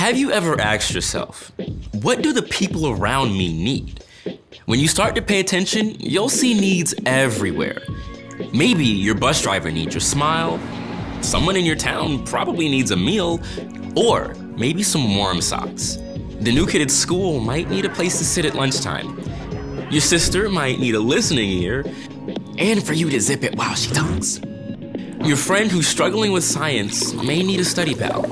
Have you ever asked yourself, what do the people around me need? When you start to pay attention, you'll see needs everywhere. Maybe your bus driver needs your smile, someone in your town probably needs a meal, or maybe some warm socks. The new kid at school might need a place to sit at lunchtime. Your sister might need a listening ear, and for you to zip it while she talks. Your friend who's struggling with science may need a study pal.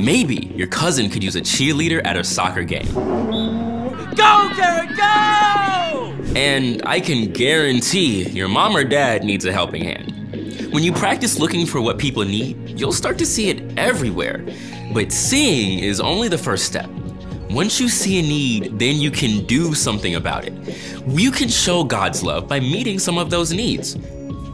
Maybe your cousin could use a cheerleader at a soccer game. Go, Garrett, go! And I can guarantee your mom or dad needs a helping hand. When you practice looking for what people need, you'll start to see it everywhere. But seeing is only the first step. Once you see a need, then you can do something about it. You can show God's love by meeting some of those needs.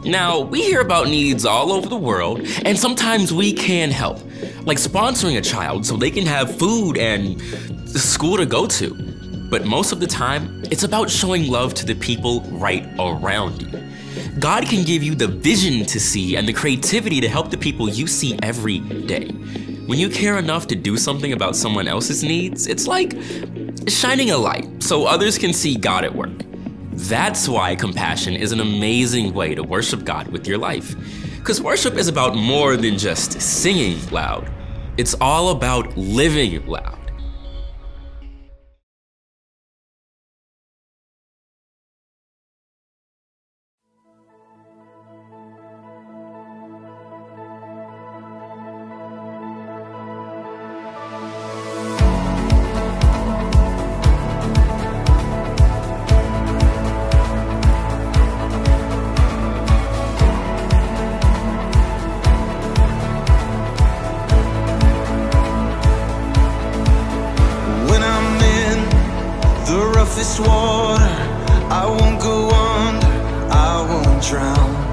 Now, we hear about needs all over the world, and sometimes we can help, like sponsoring a child so they can have food and school to go to. But most of the time, it's about showing love to the people right around you. God can give you the vision to see and the creativity to help the people you see every day. When you care enough to do something about someone else's needs, it's like shining a light so others can see God at work. That's why compassion is an amazing way to worship God with your life. Because worship is about more than just singing loud, it's all about living loud. Roughest water, I won't go under, I won't drown.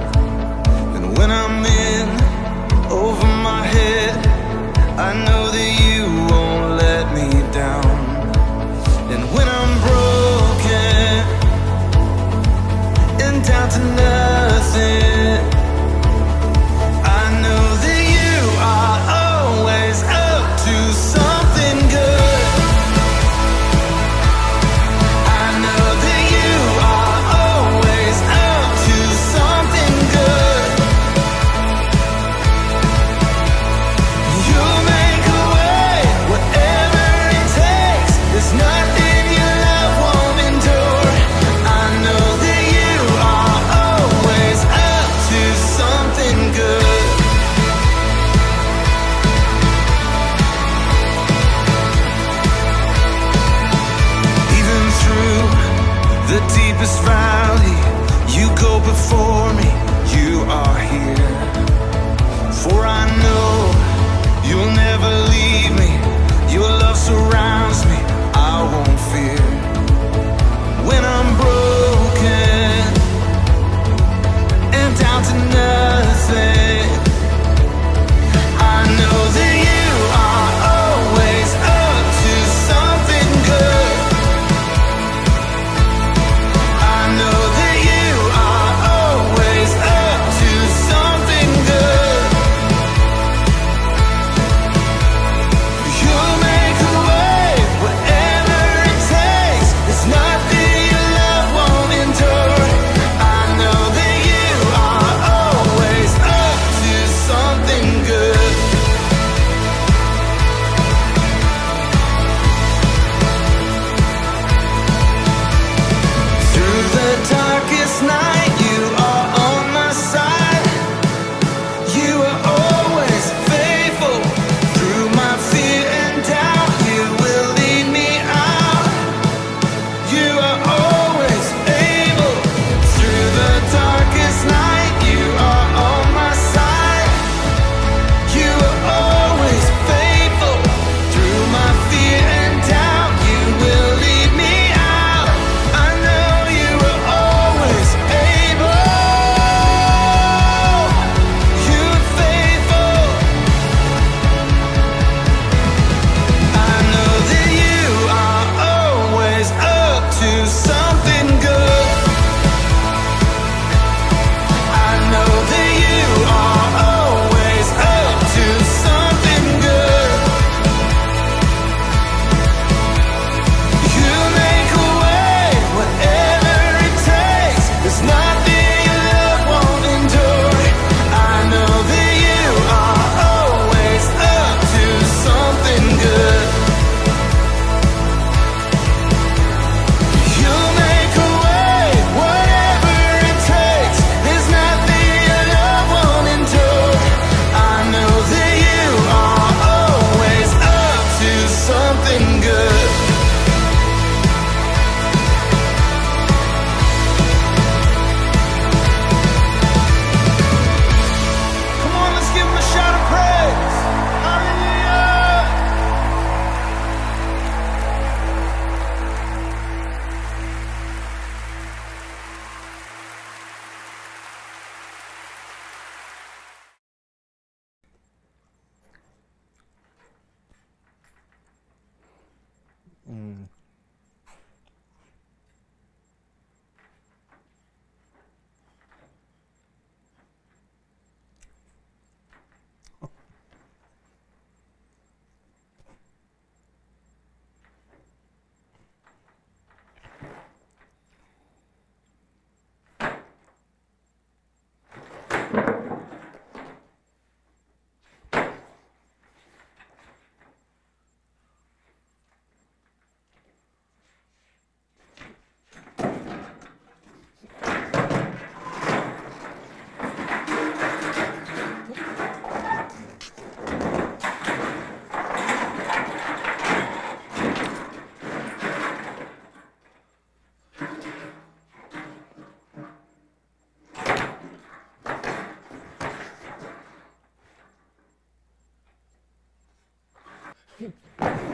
Oh, hey!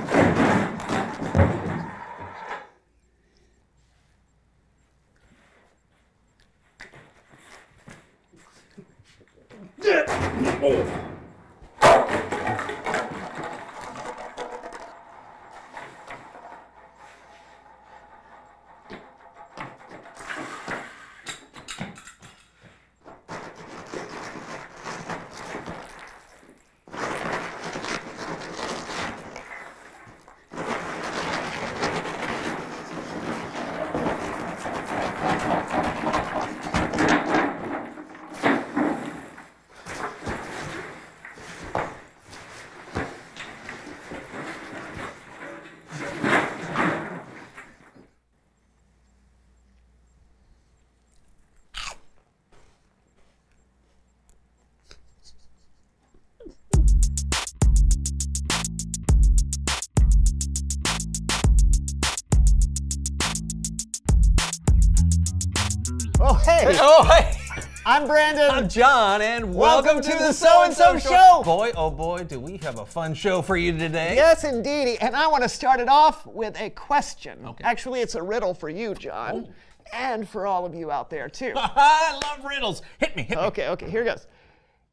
I'm Brandon. I'm John, and Welcome welcome, to to, the So and So Show. Boy, oh boy, do we have a fun show for you today. Yes, indeedy. And I want to start it off with a question. Okay. Actually, it's a riddle for you, John, Oh. and for all of you out there, too. I love riddles. Hit me, hit me. okay, okay, here goes.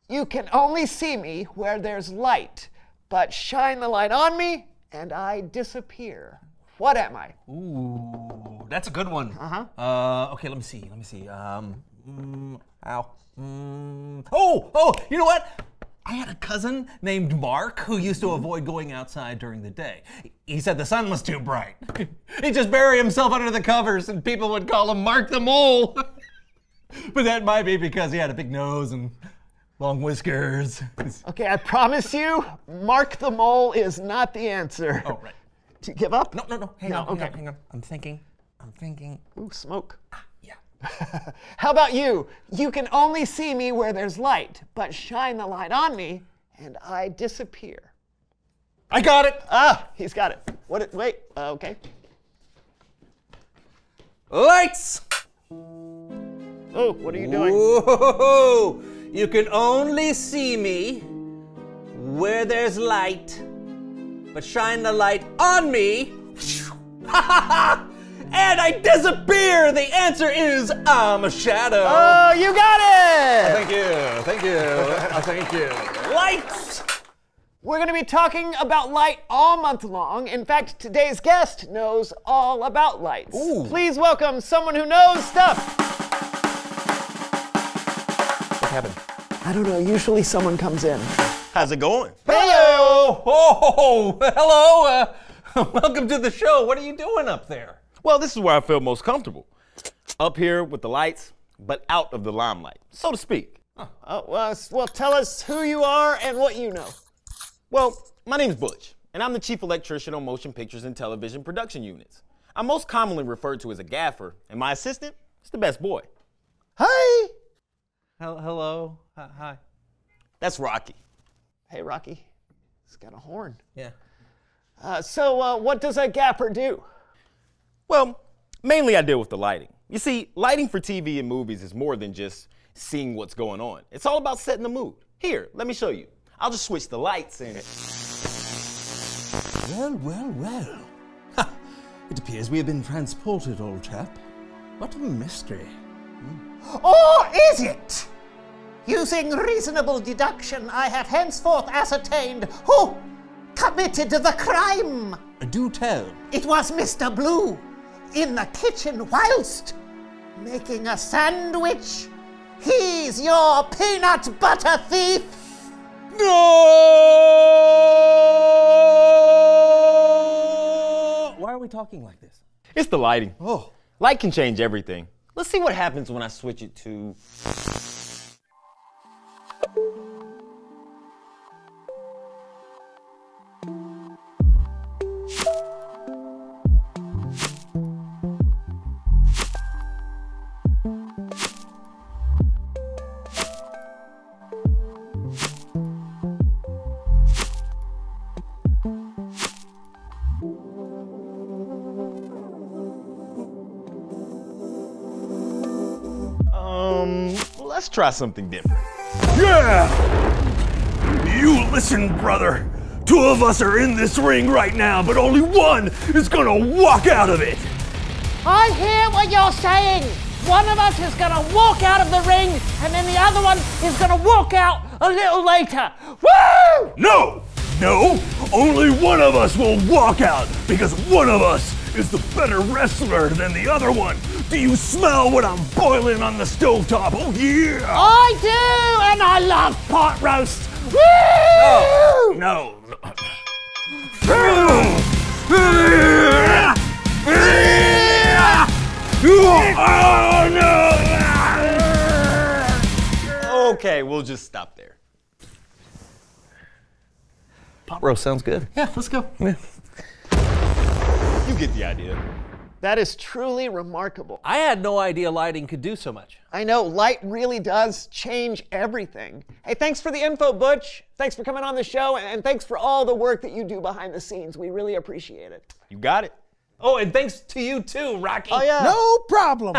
You can only see me where there's light, but shine the light on me, and I disappear. What am I? Ooh, that's a good one. Uh-huh. Uh, okay, let me see, let me see. Um, mm, ow. Mm, oh, oh, you know what? I had a cousin named Mark who used to avoid going outside during the day. He said the sun was too bright. He'd just bury himself under the covers and people would call him Mark the Mole. but that might be because he had a big nose and long whiskers. Okay, I promise you, Mark the Mole is not the answer. oh, right. Do you give up? No, no, no. Hang No, on, hang okay. on, hang on. I'm thinking. I'm thinking. Ooh, smoke. How about you? You can only see me where there's light, but shine the light on me, and I disappear. I got it. Ah, he's got it. What? It, wait. Uh, okay. Lights. Oh, what are you doing? Whoa! You can only see me where there's light, but shine the light on me, and I disappear. The answer is I'm a shadow. Oh, you got it! thank you, thank you, uh, thank you. Lights. We're going to be talking about light all month long. In fact, today's guest knows all about lights. Ooh. Please welcome someone who knows stuff. What happened? I don't know. Usually someone comes in. How's it going? Hello. Oh, hello. Uh, welcome to the show. What are you doing up there? Well, this is where I feel most comfortable. Up here with the lights, but out of the limelight, so to speak. Oh, well, well, tell us who you are and what you know. Well, my name's Butch, and I'm the chief electrician on motion pictures and television production units. I'm most commonly referred to as a gaffer, and my assistant is the best boy. Hey! Hel- Hello. Hi- Hi. That's Rocky. Hey, Rocky. He's got a horn. Yeah. Uh, so, uh, what does a gaffer do? Well, mainly I deal with the lighting. You see, lighting for TV and movies is more than just seeing what's going on. It's all about setting the mood. Here, let me show you. I'll just switch the lights and. Well, well, well. Ha! It appears we have been transported, old chap. What a mystery. Or is it? Using reasonable deduction, I have henceforth ascertained who committed the crime. Do tell. It was Mr. Blue in the kitchen whilst making a sandwich. He's your peanut butter thief. No! Why are we talking like this? It's the lighting. Oh, Light can change everything. Let's see what happens when I switch it to. Um, let's try something different. Yeah! You listen, brother. Two of us are in this ring right now, but only one is gonna walk out of it. I hear what you're saying. One of us is gonna walk out of the ring, and then the other one is gonna walk out a little later. Woo! No! No! Only one of us will walk out because one of us is the better wrestler than the other one. Do you smell what I'm boiling on the stovetop? Oh, yeah! I do, and I love pot roast. Woo! No. Okay, we'll just stop there. Pot roast sounds good. Yeah, let's go. You get the idea. That is truly remarkable. I had no idea lighting could do so much. I know light really does change everything. Hey, thanks for the info, Butch. Thanks for coming on the show, and thanks for all the work that you do behind the scenes. We really appreciate it. You got it. Oh, and thanks to you too, Rocky. Oh, yeah. No problem.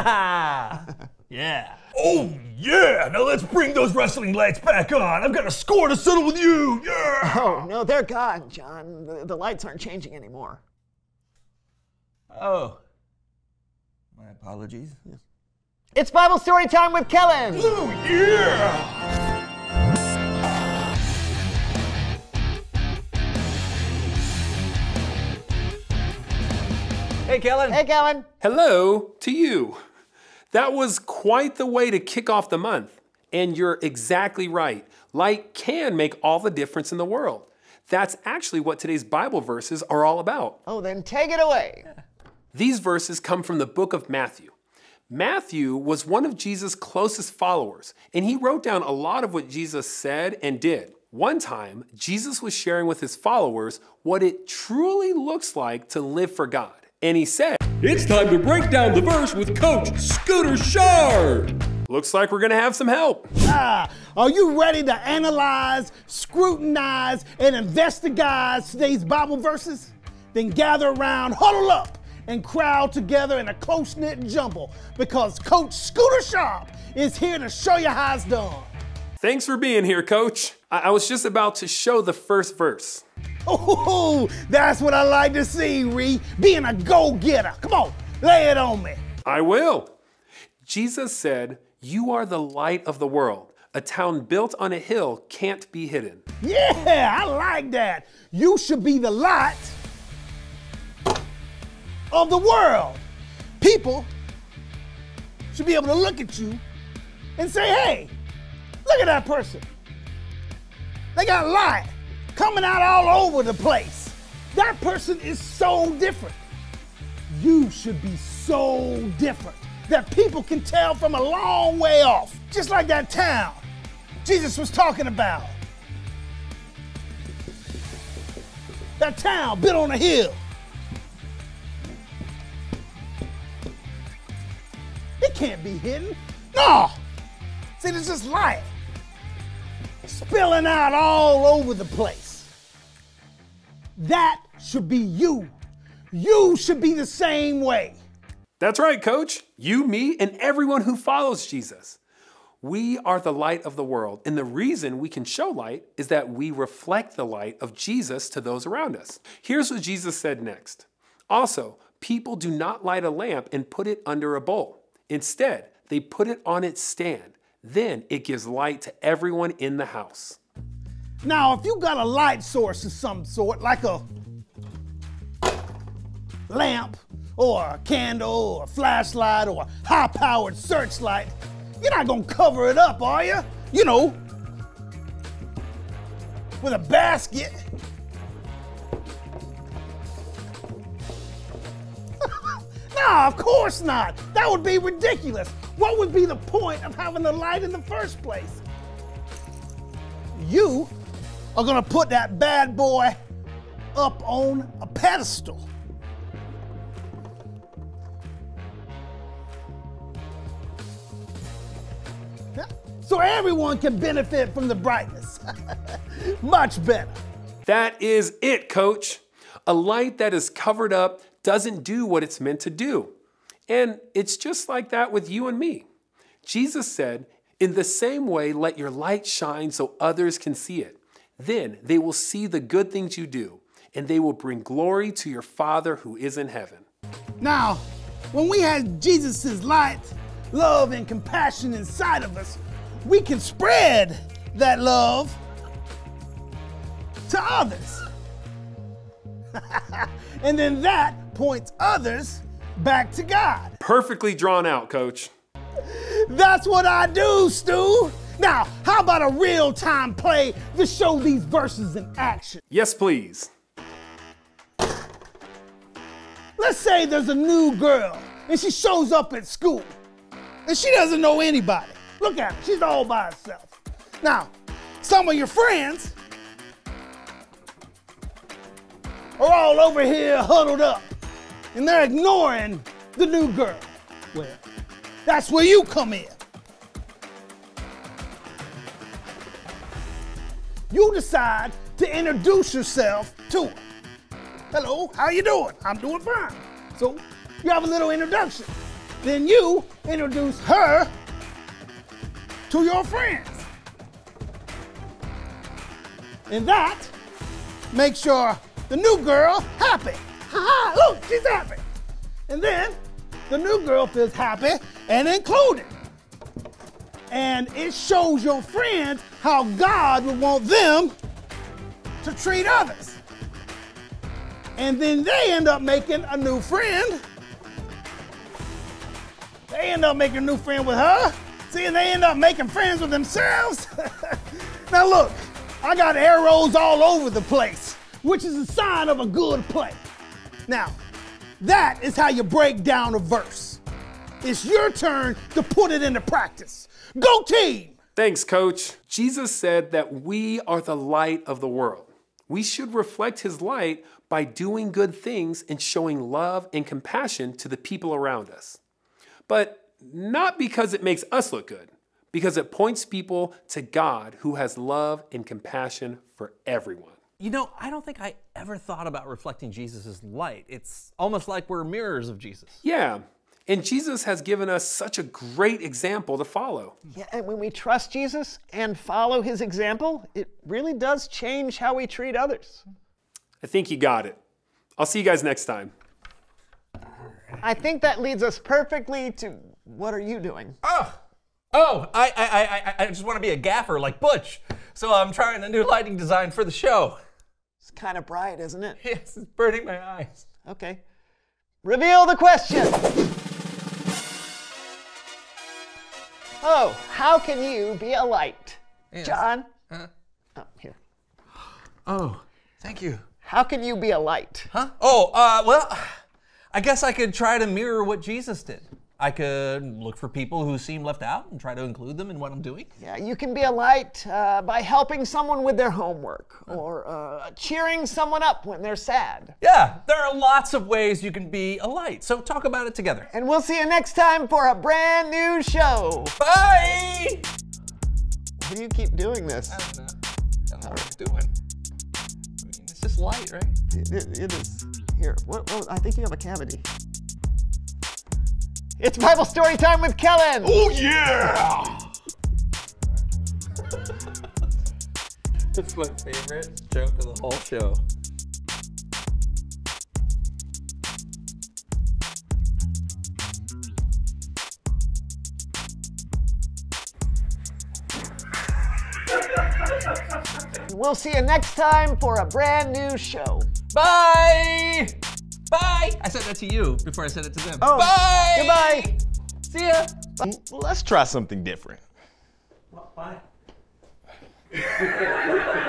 Yeah. Oh, yeah! Now let's bring those wrestling lights back on. I've got a score to settle with you. Yeah! Oh, no, they're gone, John. The, the lights aren't changing anymore. Oh. My apologies. It's Bible story time with Kellen. Oh, yeah! Hey, Kellen. Hey, Kellen. Hello to you. That was quite the way to kick off the month. And you're exactly right. Light can make all the difference in the world. That's actually what today's Bible verses are all about. Oh, then take it away. These verses come from the book of Matthew. Matthew was one of Jesus' closest followers, and he wrote down a lot of what Jesus said and did. One time, Jesus was sharing with his followers what it truly looks like to live for God. And he said, It's time to break down the verse with Coach Scooter Shard. Looks like we're gonna have some help. Ah, are you ready to analyze, scrutinize, and investigate today's Bible verses? Then gather around, huddle up, and crowd together in a close knit jumble because Coach Scooter Sharp is here to show you how it's done. Thanks for being here, Coach. I, I was just about to show the first verse. Oh, that's what I like to see, Ree. Being a go getter. Come on, lay it on me. I will. Jesus said, You are the light of the world. A town built on a hill can't be hidden. Yeah, I like that. You should be the light of the world. People should be able to look at you and say, hey, look at that person. They got light coming out all over the place. That person is so different. You should be so different that people can tell from a long way off, just like that town Jesus was talking about. That town built on a hill. It can't be hidden. No. See, there's just light spilling out all over the place. That should be you. You should be the same way. That's right, Coach. You, me, and everyone who follows Jesus. We are the light of the world, and the reason we can show light is that we reflect the light of Jesus to those around us. Here's what Jesus said next. Also, people do not light a lamp and put it under a bowl. Instead, they put it on its stand. Then it gives light to everyone in the house. Now, if you got a light source of some sort, like a lamp, or a candle, or a flashlight, or a high powered searchlight, you're not gonna cover it up, are you? You know, with a basket. No, of course not. That would be ridiculous. What would be the point of having the light in the first place? You are gonna put that bad boy up on a pedestal. So everyone can benefit from the brightness. Much better. That is it, Coach. A light that is covered up doesn't do what it's meant to do. And it's just like that with you and me. Jesus said, In the same way, let your light shine so others can see it. Then they will see the good things you do, and they will bring glory to your Father who is in heaven. Now, when we have Jesus' light, love, and compassion inside of us, we can spread that love to others. and then that points others back to God. Perfectly drawn out, coach. That's what I do, Stu. Now, how about a real time play to show these verses in action? Yes, please. Let's say there's a new girl and she shows up at school and she doesn't know anybody. Look at her, she's all by herself. Now, some of your friends are all over here huddled up and they're ignoring the new girl. Well, that's where you come in. You decide to introduce yourself to her. Hello, how you doing? I'm doing fine. So you have a little introduction. Then you introduce her to your friends. And that makes sure the new girl happy. Ha ha, look, she's happy. And then the new girl feels happy and included. And it shows your friends how God would want them to treat others. And then they end up making a new friend. They end up making a new friend with her. See, and they end up making friends with themselves. now, look, I got arrows all over the place, which is a sign of a good play. Now, that is how you break down a verse. It's your turn to put it into practice. Go team! Thanks, coach. Jesus said that we are the light of the world. We should reflect his light by doing good things and showing love and compassion to the people around us. But not because it makes us look good, because it points people to God who has love and compassion for everyone. You know, I don't think I ever thought about reflecting Jesus' light. It's almost like we're mirrors of Jesus. Yeah, and Jesus has given us such a great example to follow. Yeah, and when we trust Jesus and follow his example, it really does change how we treat others. I think you got it. I'll see you guys next time. I think that leads us perfectly to what are you doing? Oh, oh, I, I, I, I just want to be a gaffer like Butch. So I'm trying a new lighting design for the show. It's kind of bright, isn't it? Yes, it's burning my eyes. Okay. Reveal the question. Oh, how can you be a light? Yes. John? Huh? Oh, here. Oh, thank you. How can you be a light? Huh? Oh, uh, well, I guess I could try to mirror what Jesus did. I could look for people who seem left out and try to include them in what I'm doing. Yeah, you can be a light uh, by helping someone with their homework or uh, cheering someone up when they're sad. Yeah, there are lots of ways you can be a light. So talk about it together. And we'll see you next time for a brand new show. Bye! Why do you keep doing this? I don't know. I don't know what I'm doing. I mean, it's just light, right? It, it- it is. Here, what, what, I think you have a cavity. It's Bible story time with Kellen. Oh yeah! That's my favorite joke of the whole show. We'll see you next time for a brand new show. Bye! Bye! I said that to you before I said it to them. Oh, Bye! Goodbye. See ya! Let's try something different. Bye.